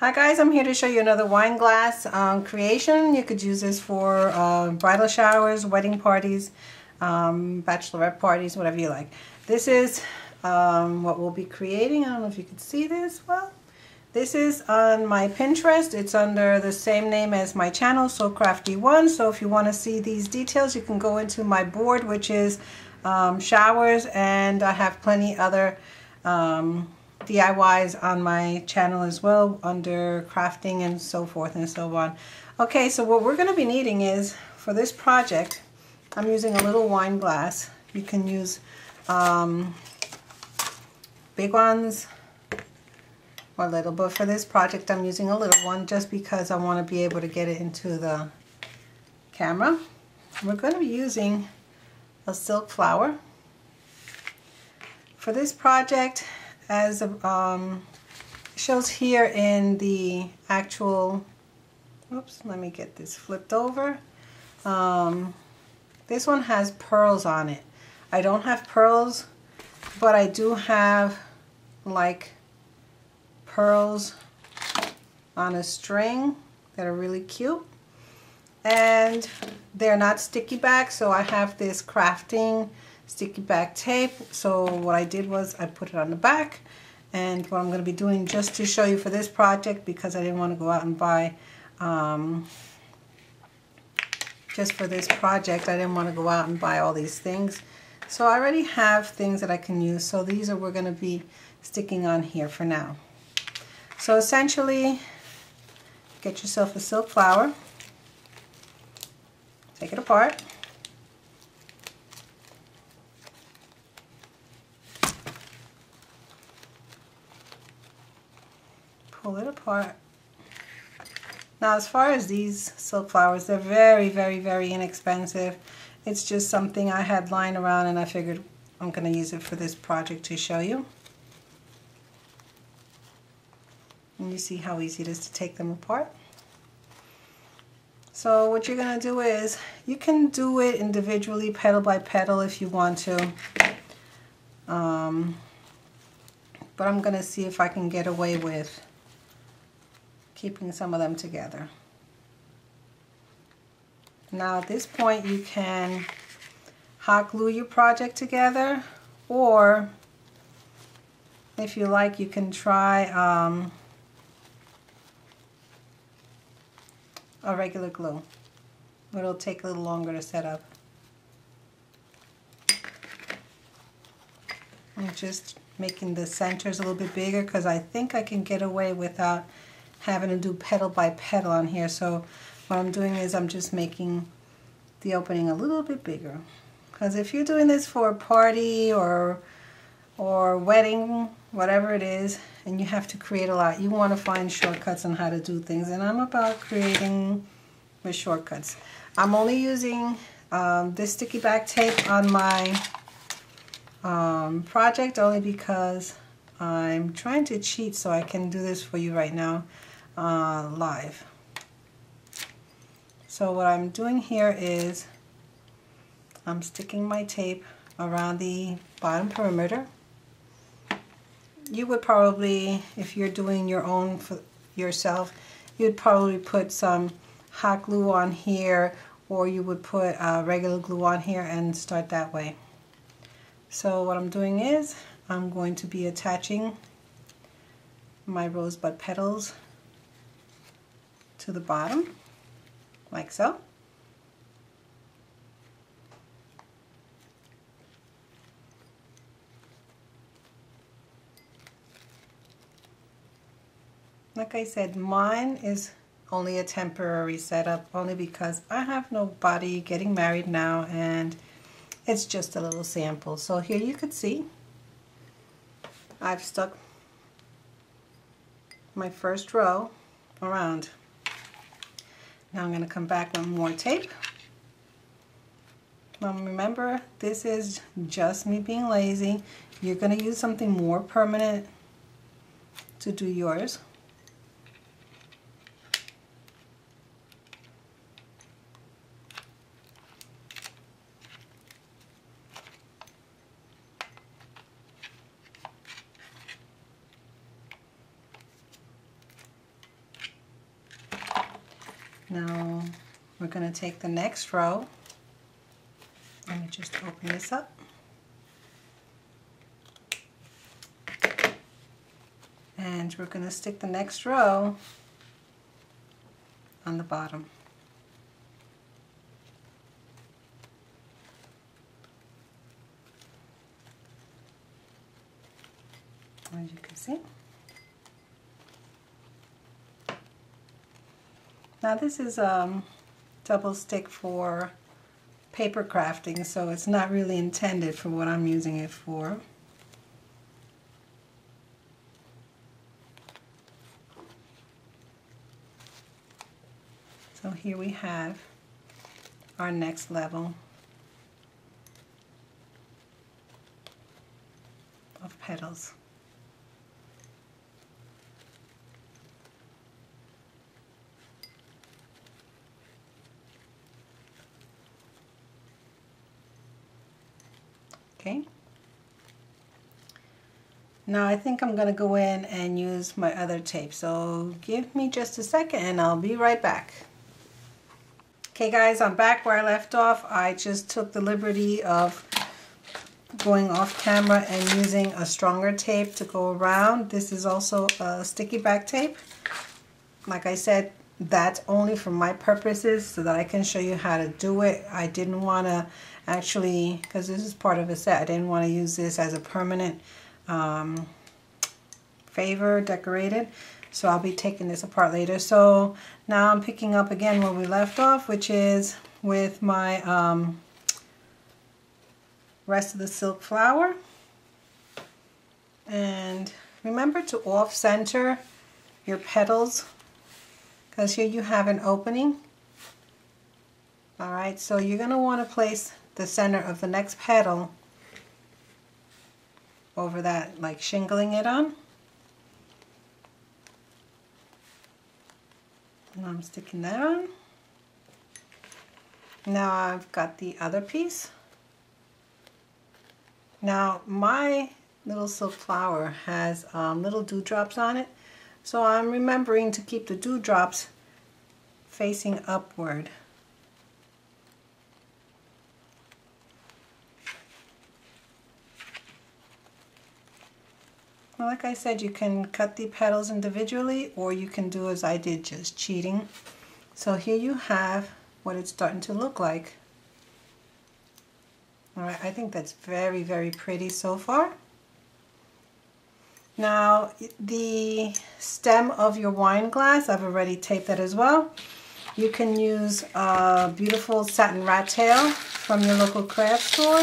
Hi guys, I'm here to show you another wine glass um, creation. You could use this for uh, bridal showers, wedding parties, um, bachelorette parties, whatever you like. This is um, what we'll be creating. I don't know if you can see this well. This is on my Pinterest. It's under the same name as my channel, Sew Crafty One. So if you want to see these details, you can go into my board, which is um, showers, and I have plenty other um, DIYs on my channel as well under crafting and so forth and so on. Okay, so what we're going to be needing is, for this project, I'm using a little wine glass. You can use um, big ones or little, but for this project I'm using a little one just because I want to be able to get it into the camera. We're going to be using a silk flower. For this project, as um, shows here in the actual, oops, let me get this flipped over. Um, this one has pearls on it. I don't have pearls, but I do have like pearls on a string that are really cute. And they're not sticky back, so I have this crafting sticky back tape. So what I did was I put it on the back and what I'm going to be doing just to show you for this project because I didn't want to go out and buy um, just for this project I didn't want to go out and buy all these things. So I already have things that I can use so these are we're going to be sticking on here for now. So essentially get yourself a silk flower. Take it apart pull it apart. Now as far as these silk flowers, they're very, very, very inexpensive. It's just something I had lying around and I figured I'm going to use it for this project to show you. And you see how easy it is to take them apart. So what you're going to do is, you can do it individually, petal by petal if you want to. Um, but I'm going to see if I can get away with keeping some of them together. Now at this point you can hot glue your project together or if you like you can try um, a regular glue. It'll take a little longer to set up. I'm just making the centers a little bit bigger because I think I can get away without having to do petal by petal on here. So what I'm doing is I'm just making the opening a little bit bigger. Because if you're doing this for a party or or wedding, whatever it is, and you have to create a lot, you want to find shortcuts on how to do things. And I'm about creating with shortcuts. I'm only using um, this sticky back tape on my um, project only because I'm trying to cheat so I can do this for you right now uh, live. So what I'm doing here is I'm sticking my tape around the bottom perimeter. You would probably, if you're doing your own for yourself, you'd probably put some hot glue on here or you would put uh, regular glue on here and start that way. So what I'm doing is I'm going to be attaching my rosebud petals to the bottom, like so. Like I said, mine is only a temporary setup, only because I have nobody getting married now and it's just a little sample. So here you could see I've stuck my first row around. Now I'm going to come back with more tape. Now remember, this is just me being lazy. You're going to use something more permanent to do yours. Now we're going to take the next row. Let me just open this up. And we're going to stick the next row on the bottom. As you can see. Now this is um, double stick for paper crafting, so it's not really intended for what I'm using it for. So here we have our next level of petals. Okay. Now I think I'm going to go in and use my other tape. So give me just a second and I'll be right back. Okay guys, I'm back where I left off. I just took the liberty of going off camera and using a stronger tape to go around. This is also a sticky back tape. Like I said, that's only for my purposes so that I can show you how to do it. I didn't want to actually, because this is part of a set, I didn't want to use this as a permanent um, favor decorated. So I'll be taking this apart later. So now I'm picking up again where we left off, which is with my um, rest of the silk flower. And remember to off center your petals because here you have an opening. All right, so you're going to want to place the center of the next petal over that, like shingling it on. And I'm sticking that on. Now I've got the other piece. Now my little silk flower has um, little dewdrops on it. So I'm remembering to keep the dewdrops facing upward. Like I said, you can cut the petals individually or you can do as I did, just cheating. So here you have what it's starting to look like. Alright, I think that's very, very pretty so far. Now, the stem of your wine glass, I've already taped that as well. You can use a beautiful satin rat tail from your local craft store.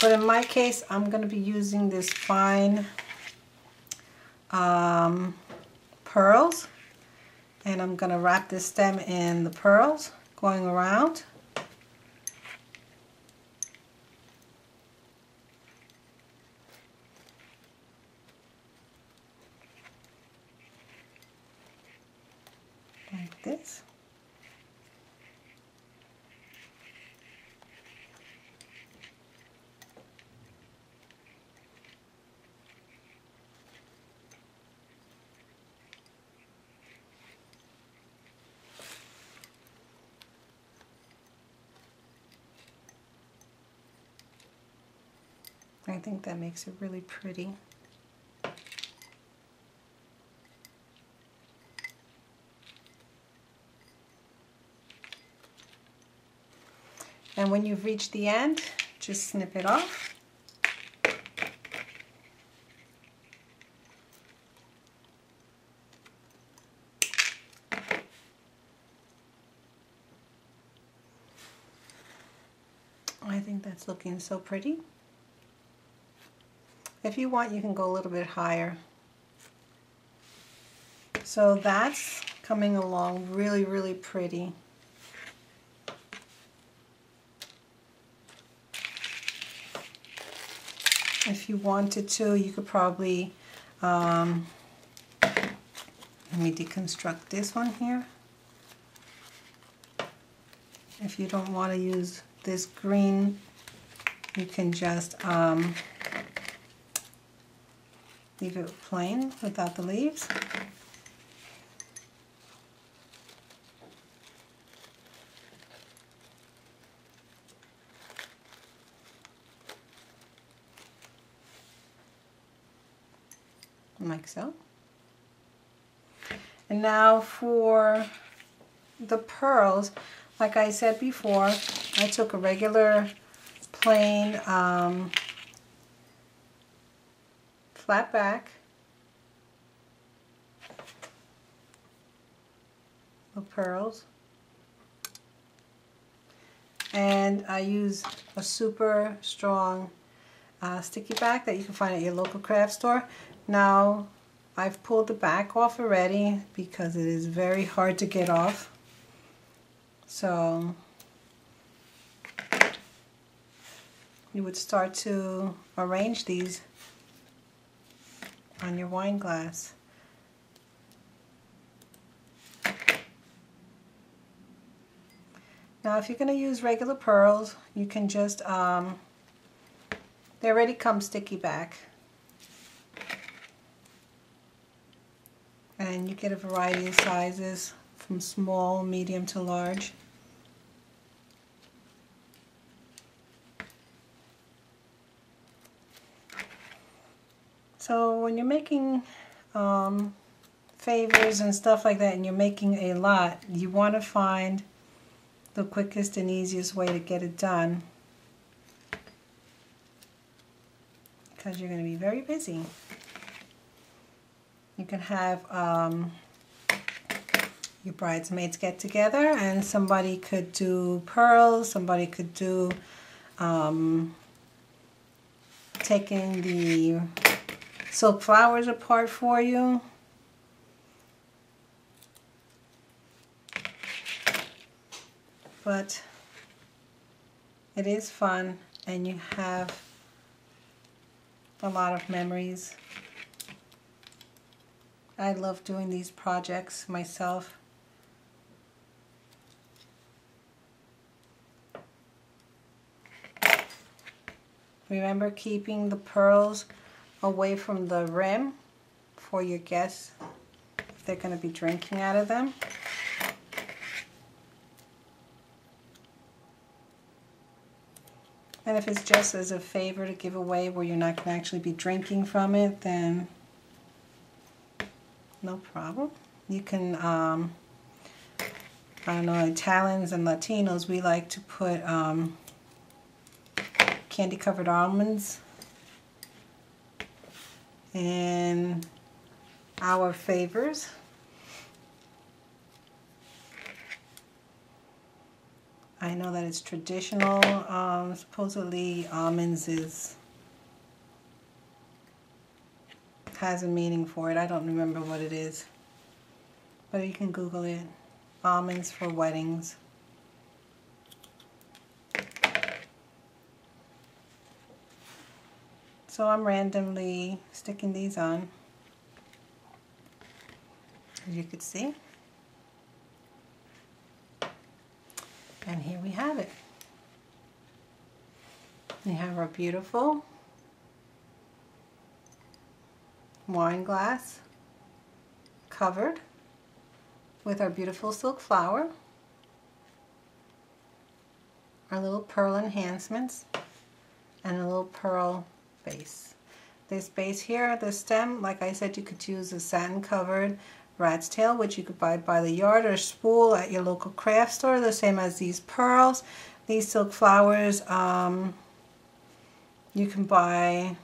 But in my case, I'm going to be using this fine um, pearls and I'm going to wrap this stem in the pearls going around. Like this. I think that makes it really pretty. And when you've reached the end, just snip it off. I think that's looking so pretty. If you want, you can go a little bit higher. So that's coming along really, really pretty. If you wanted to, you could probably, um, let me deconstruct this one here. If you don't want to use this green, you can just um, leave it plain without the leaves. like so. And now for the pearls, like I said before, I took a regular plain um, flat back of pearls and I use a super strong uh, sticky back that you can find at your local craft store. Now I've pulled the back off already because it is very hard to get off. So you would start to arrange these on your wine glass. Now if you're going to use regular pearls, you can just, um, they already come sticky back. and you get a variety of sizes from small, medium to large. So when you're making um, favors and stuff like that and you're making a lot, you want to find the quickest and easiest way to get it done because you're going to be very busy. You can have um, your bridesmaids get together and somebody could do pearls, somebody could do um, taking the silk flowers apart for you. But it is fun and you have a lot of memories I love doing these projects myself. Remember keeping the pearls away from the rim for your guests if they're going to be drinking out of them. And if it's just as a favor to give away where you're not going to actually be drinking from it, then no problem. You can, um, I don't know, Italians and Latinos, we like to put um, candy covered almonds in our favors. I know that it's traditional. Um, supposedly almonds is has a meaning for it. I don't remember what it is. But you can Google it. Almonds for weddings. So I'm randomly sticking these on. As you can see. And here we have it. We have our beautiful wine glass covered with our beautiful silk flower, our little pearl enhancements, and a little pearl This base here, the stem, like I said, you could use a satin covered rat's tail, which you could buy by the yard or spool at your local craft store, the same as these pearls. These silk flowers, um, you can buy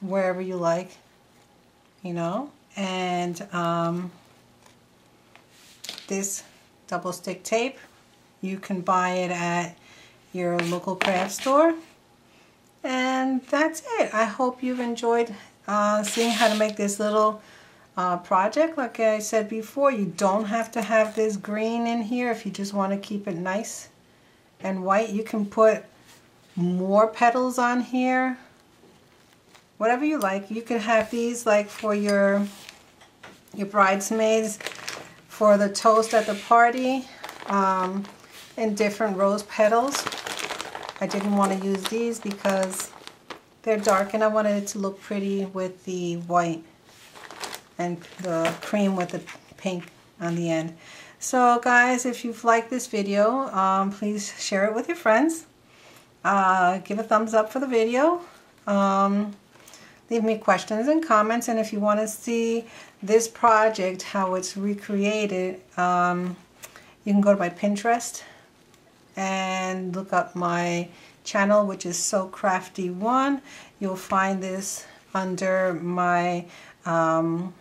wherever you like you know? And um, this double stick tape you can buy it at your local craft store and that's it I hope you've enjoyed uh, seeing how to make this little uh, project like I said before you don't have to have this green in here if you just want to keep it nice and white you can put more petals on here whatever you like. You can have these like for your your bridesmaids for the toast at the party um, in different rose petals. I didn't want to use these because they're dark and I wanted it to look pretty with the white and the cream with the pink on the end. So guys, if you've liked this video, um, please share it with your friends. Uh, give a thumbs up for the video. Um, leave me questions and comments. And if you want to see this project, how it's recreated, um, you can go to my Pinterest and look up my channel, which is Sew Crafty One. You'll find this under my um,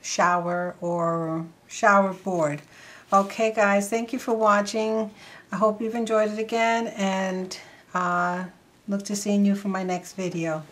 shower or shower board. Okay, guys, thank you for watching. I hope you've enjoyed it again and uh, look to seeing you for my next video.